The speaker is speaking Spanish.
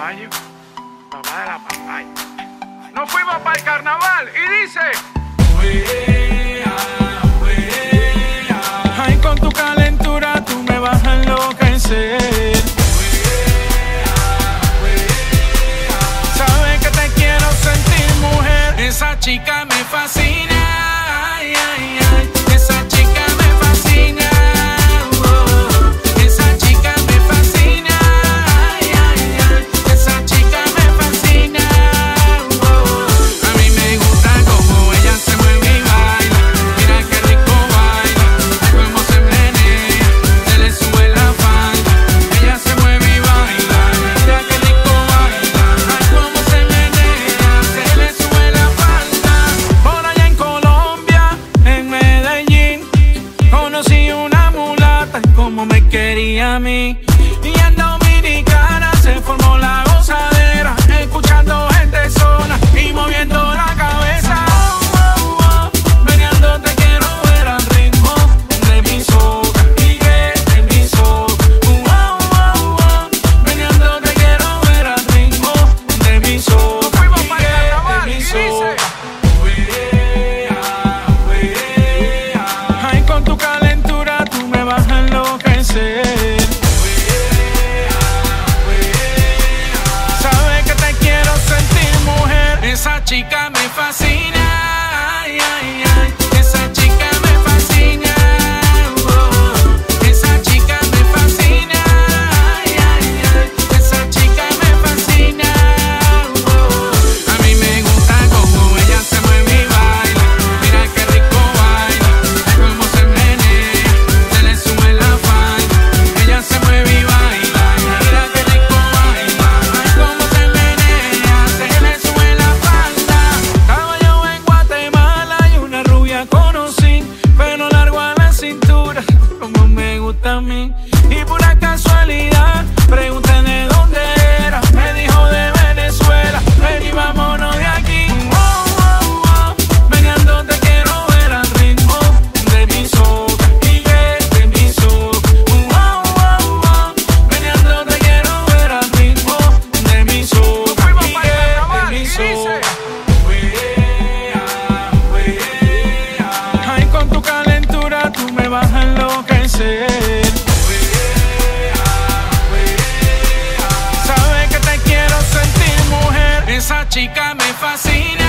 Papayo, de la papaya. Nos fuimos para el carnaval y dice. Ay, con tu calentura tú me vas a enloquecer. Sabes que te quiero sentir mujer, esa chica quería a mí. Y 时间没法心 Comprei esa chica me fascina.